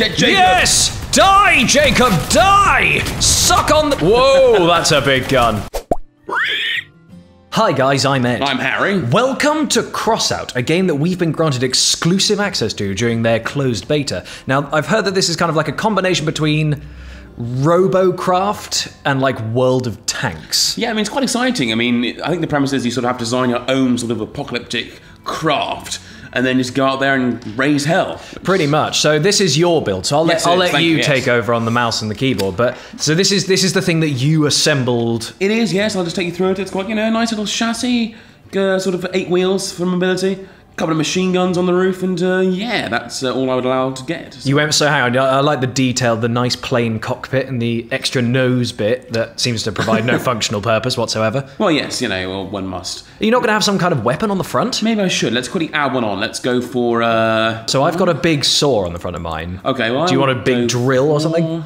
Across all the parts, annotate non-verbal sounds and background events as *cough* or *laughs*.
Get Jacob. Yes! Die, Jacob, die! Suck on the. Whoa, *laughs* that's a big gun. Hi, guys, I'm Ed. I'm Harry. Welcome to Crossout, a game that we've been granted exclusive access to during their closed beta. Now, I've heard that this is kind of like a combination between Robocraft and like World of Tanks. Yeah, I mean, it's quite exciting. I mean, I think the premise is you sort of have to design your own sort of apocalyptic craft and then just go out there and raise hell. Pretty much. So this is your build. So I'll let I'll let you you, yes. take over on the mouse and the keyboard. But so this is this is the thing that you assembled. It is, yes. I'll just take you through it. It's quite, you know, a nice little chassis, uh, sort of eight wheels for mobility, couple of machine guns on the roof, and uh, yeah, that's uh, all I would allow to get. You went so hang on. I I like the detail, the nice plain cockpit, and the extra nose bit that seems to provide no *laughs* functional purpose whatsoever. Well, yes, you know, well, one must. Are you not going to have some kind of weapon on the front? Maybe I should. Let's quickly add one on. Let's go for. Uh, So I've got a big saw on the front of mine. okay, well. Do you want a big drill or something?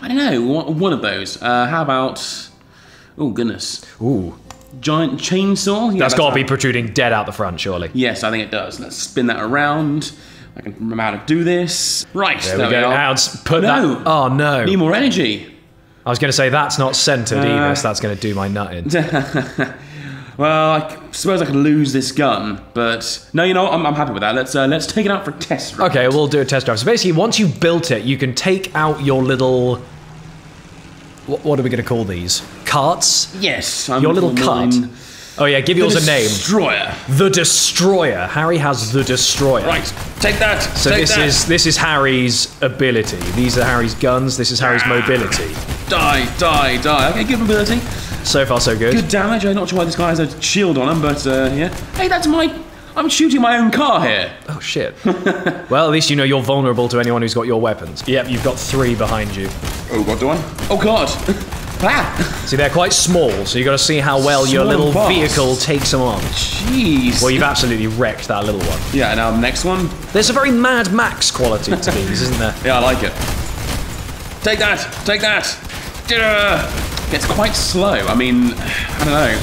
I don't know. One one of those. Uh, how about? Oh goodness, Ooh, giant chainsaw. Yeah, that's got to be protruding dead out the front, surely. Yes, I think it does. Let's spin that around. I can remember how to do this. Right, There, there, we go. are. Now put No. that. Oh no! Need more energy. I was going to say that's not centered Uh, either, so that's going to do my nut in. *laughs* Well, I suppose I could lose this gun, but no, you know. I'm, I'm happy with that. Let's uh, let's take it out for a test. drive. Okay, we'll do a test drive. So basically, once you've built it, you can take out your little. What, what are we going to call these? Carts? Yes, I'm Your little calling cart. Oh yeah, give the yours a name. Destroyer. The Destroyer. Harry has the Destroyer. Right, take that. So take this that. is this is Harry's ability. These are Harry's guns. This is Harry's mobility. die, die, die. Okay, good mobility. So far, so good. Good damage. I'm not sure why this guy has a shield on him, but uh, yeah. Hey, that's my. I'm shooting my own car here. Oh shit. *laughs* well, at least you know you're vulnerable to anyone who's got your weapons. Yep, you've got three behind you. Oh, what do I? Oh God. *laughs* ah. See, they're quite small, so you've got to see how well your little boss. vehicle takes them on. Jeez. Well, you've absolutely wrecked that little one. yeah. And now next one. There's a very Mad Max quality to *laughs* these, isn't there? Yeah, I like it. Take that! Take that! It's quite slow. I mean, I don't know.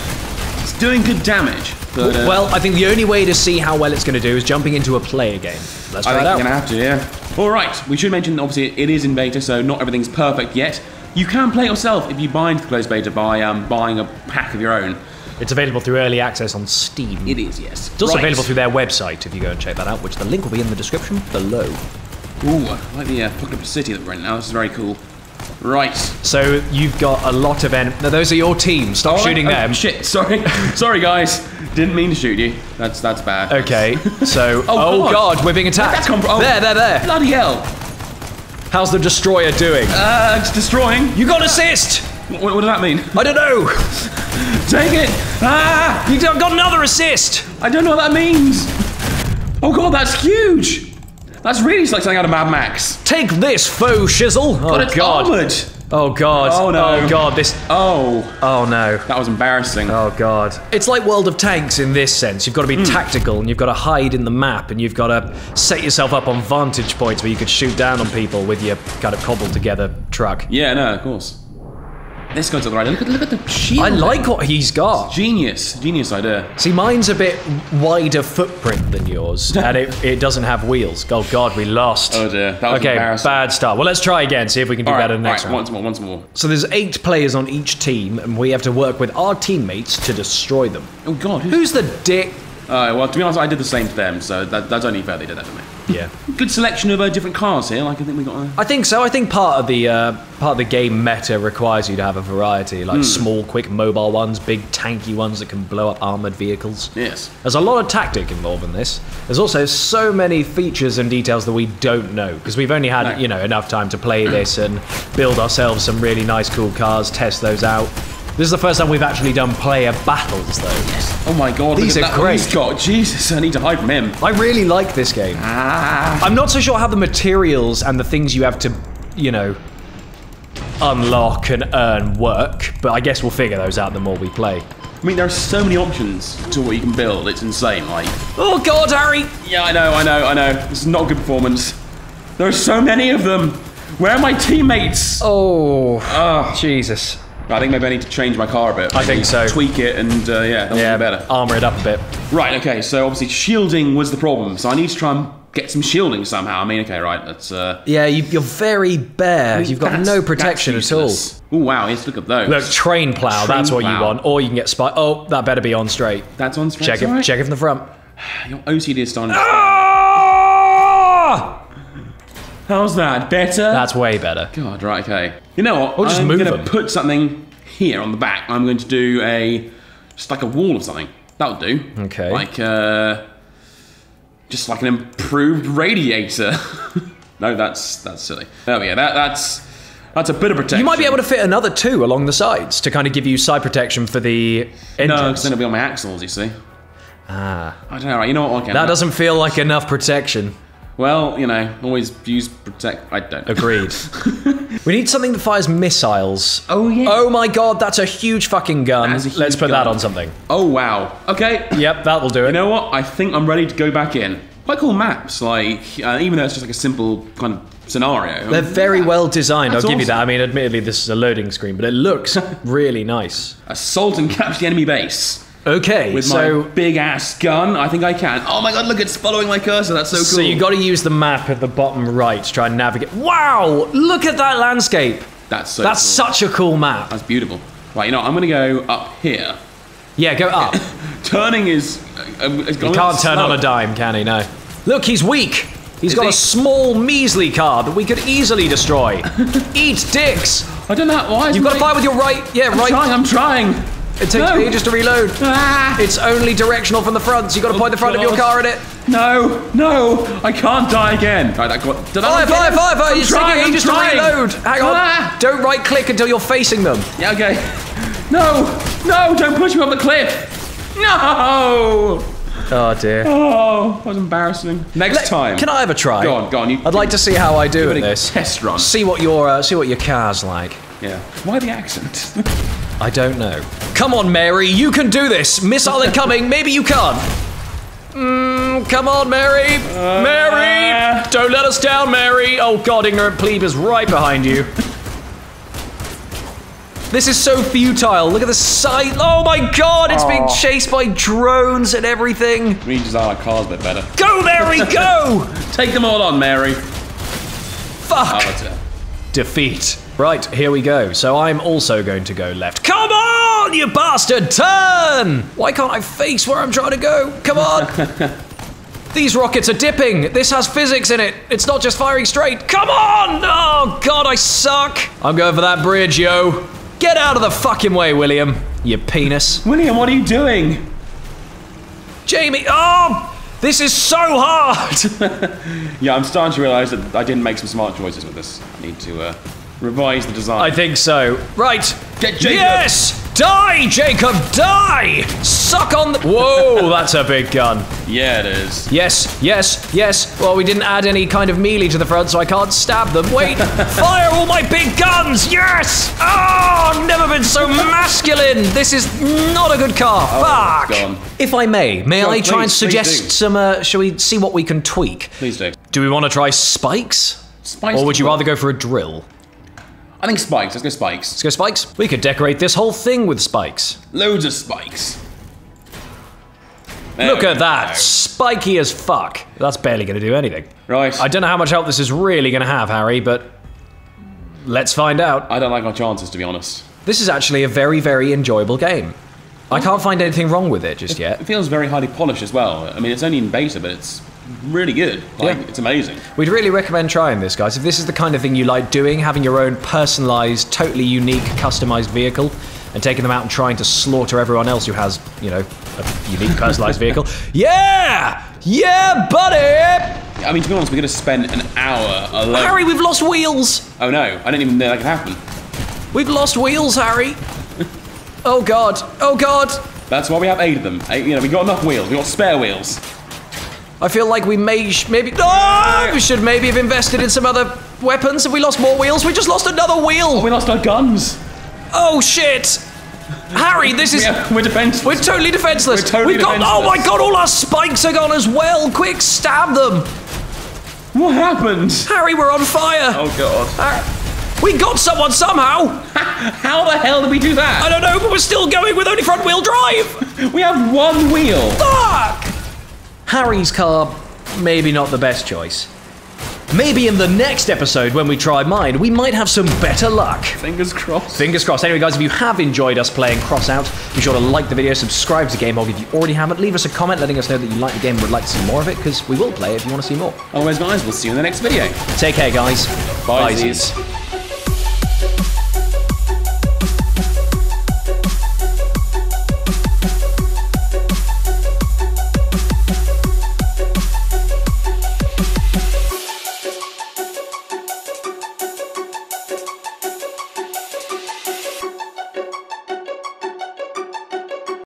It's doing good damage, but uh, Well, I think the only way to see how well it's going to do is jumping into a player game. Let's I try think it out. you're gonna have to, yeah. All right. We should mention, obviously, it is in beta, so not everything's perfect yet. You can play it yourself if you buy into the closed beta by um, buying a pack of your own. It's available through early access on Steam. It is, yes. It's also Right. available through their website if you go and check that out, which the link will be in the description below. Ooh, I like the uh, Apocalypse City that we're in now. This is very cool. Right. So you've got a lot of en- Now those are your team. Stop Oh, shooting oh, them. Shit. Sorry. *laughs* Sorry, guys. Didn't mean to shoot you. That's that's bad. Okay. *laughs* So Oh, oh, God. god, we're being attacked. That's oh. There, there, there. Bloody hell. How's the destroyer doing? Uh, it's destroying. you got assist. What, what does that mean? I don't know. Take it! Ah! You got another assist. I don't know what that means. Oh god, that's huge! That's really like something out of Mad Max. Take this, faux shizzle. Oh But it's god. armored. Oh god. Oh, no. Oh god. This. Oh, Oh no. that was embarrassing. Oh god. It's like World of Tanks in this sense. You've got to be hmm. tactical and you've got to hide in the map and you've got to set yourself up on vantage points where you could shoot down on people with your kind of cobbled together truck. Yeah, no, of course. This guy's on the right. Look at look at the shield. I like what he's got. Genius, genius idea. See, mine's a bit wider footprint than yours, *laughs* and it, it doesn't have wheels. Oh god, we lost. Oh dear, that was okay, bad start. Well, let's try again, see if we can do right, better next right, round. once more, once more. So there's eight players on each team, and we have to work with our teammates to destroy them. Oh god, who's? Who's the dick? Uh, well, to be honest, I did the same to them, so that, that's only fair they did that to me. Yeah. Good selection of uh, different cars here. Like I think we got. Uh, I think so. I think part of the uh, part of the game meta requires you to have a variety, like small, quick, mobile ones, big, tanky ones that can blow up armored vehicles. yes. There's a lot of tactic involved in this. There's also so many features and details that we don't know because we've only had No. you know enough time to play this and build ourselves some really nice, cool cars, test those out. This is the first time we've actually done player battles, though. Yes. Oh my god, These look are that great. He's got Jesus. I need to hide from him. I really like this game. Ah. I'm not so sure how the materials and the things you have to, you know, unlock and earn work, but I guess we'll figure those out the more we play. I mean, there are so many options to what you can build. It's insane. Like, Oh God, Harry! yeah, I know, I know, I know. This is not a good performance. There are so many of them. Where are my teammates? Oh, Ah. Jesus. I think maybe I need to change my car a bit. I think so. Tweak it and uh, yeah, that'll Yeah, be better. armor it up a bit. Right. Okay. So obviously shielding was the problem. So I need to try and get some shielding somehow. I mean, okay, right, that's uh, Yeah, you, you're very bare. You've got no protection at all. Oh wow, yes, look at those. Look, train plow. Train that's what you want. Or you can get spy. Oh, that better be on straight. that's on straight. Check it. Right. Check it from the front. *sighs* Your OCD is starting. to- Ah! How's that? Better? That's way better. God, right, okay. You know what? Or just I'm move gonna them. put something here on the back. I'm going to do a just like a wall of something. That'll do. Okay. Like uh just like an improved radiator. *laughs* no, that's that's silly. There we go. That that's that's a bit of protection. You might be able to fit another two along the sides to kind of give you side protection for the No, because then it'll be on my axles, you see. ah, I don't know, right? You know what? Okay. that doesn't feel like enough protection. Well, you know, always use protect. I don't. Agreed. *laughs* we need something that fires missiles. Oh, yeah. Oh my god, that's a huge fucking gun. That is a huge Let's put that on something. Oh wow. Okay. Yep, that will do it. You know what? I think I'm ready to go back in. Quite cool maps, like uh, even though it's just like a simple kind of scenario. They're very well designed, That's I'll give you that. I mean, admittedly, this is a loading screen, but it looks *laughs* really nice. Assault and capture the enemy base Okay, with so my big ass gun. I think I can. Oh my god! Look, it's following my cursor. That's so cool. so you got to use the map at the bottom right to try and navigate. Wow, look at that landscape. That's so. That's cool. such a cool map. That's beautiful. Right, you know, I'm gonna go up here. Yeah, go up. *laughs* Turning is. Uh, He can't turn on a dime, can he? No. Look, he's weak. He's Is got he? a small, measly car that we could easily destroy. *laughs* Eat dicks. I don't know why. You've got to fire with your right. Yeah, I'm right. trying. I'm trying. It takes No. ages to reload. Ah! It's only directional from the front, so you've got to point the front of your car at it. No, no, I can't die again. Right, that got. Did I Fire, not fire, get it? fire, fire! I'm trying, taking I'm ages to trying. reload. Hang on. Ah! Don't right click until you're facing them. Yeah, okay. No, no, don't push me off the cliff. No. Oh dear. Oh, that was embarrassing. Next Let- time. Can I have a try? Go on, go on. You, I'd like to see how I do give at this. test run. See what your uh, see what your car's like. Yeah. Why the accent? *laughs* I don't know. Come on, Mary, you can do this. Missile *laughs* incoming. Maybe you can't. Mm, come on, Mary. Mary, don't let us down, Mary. Oh God, ignorant plebe is right behind you. This is so futile. Look at the sight. Oh my God, it's being chased by drones and everything. we just our cars a bit better. Go, Mary, go! *laughs* Take them all on, Mary. Fuck. Oh. Defeat. Right, here we go. So I'm also going to go left. Come on, you bastard! Turn! Why can't I face where I'm trying to go? Come on! *laughs* These rockets are dipping. This has physics in it. It's not just firing straight. Come on! Oh, God, I suck. I'm going for that bridge, yo. Get out of the fucking way, William. You penis. William, what are you doing? Jamie, oh! This is so hard! *laughs* Yeah, I'm starting to realise that I didn't make some smart choices with this. I need to uh, revise the design. I think so. Right. Get Jacob. Yes! Die, Jacob, die! Suck on the. Whoa, *laughs* that's a big gun. yeah, it is. Yes, yes, yes. Well, we didn't add any kind of melee to the front, so I can't stab them. Wait, *laughs* fire all my big guns! Yes! Oh, I've never been so masculine. This is not a good car. Fuck. gone. If I may, may Go on, I try and please, please suggest some? Uh, shall we see what we can tweak? Please do. Do we want to try spikes? Spikes. Or would you rather go for a drill? I think spikes. Let's go spikes. Let's go spikes. We could decorate this whole thing with spikes. Loads of spikes. There Look at that. go. Spiky as fuck. That's barely going to do anything. Right. I don't know how much help this is really going to have, Harry, but let's find out. I don't like our chances, to be honest. This is actually a very, very enjoyable game. I can't find anything wrong with it just yet. It feels very highly polished as well. I mean, it's only in beta, but it's really good. Like, Yeah. it's amazing. We'd really recommend trying this, guys. If this is the kind of thing you like doing, having your own personalized, totally unique, customized vehicle, and taking them out and trying to slaughter everyone else who has, you know, a unique personalized *laughs* vehicle. Yeah! Yeah, buddy! I mean, to be honest, we're going to spend an hour alone. Harry, we've lost wheels! Oh no, I didn't even know that could happen. We've lost wheels, Harry. *laughs* Oh god. Oh god. That's why we have eight of them. Eight, you know, we got enough wheels. We got spare wheels. I feel like we may sh- maybe oh, we should maybe have invested in some other weapons. Have we lost more wheels? We just lost another wheel. Oh, we lost our guns. Oh shit. Harry, this is Yeah, we're defenseless. we're totally defenseless. We're totally We've got Oh my god, all our spikes are gone as well. Quick, stab them. what happened? Harry, we're on fire. Oh god. Har- we got someone somehow. How the hell did we do that? I don't know, but we're still going with only front wheel drive. *laughs* We have one wheel. Fuck! Harry's car maybe not the best choice. Maybe in the next episode when we try mine, we might have some better luck. Fingers crossed. Fingers crossed. Anyway, guys, if you have enjoyed us playing Crossout, be sure to like the video, subscribe to GameHog if you already haven't. Leave us a comment letting us know that you like the game and would like to see more of it, because we will play if you want to see more. Otherwise, guys, we'll see you in the next video. Take care, guys. Bye, Bye.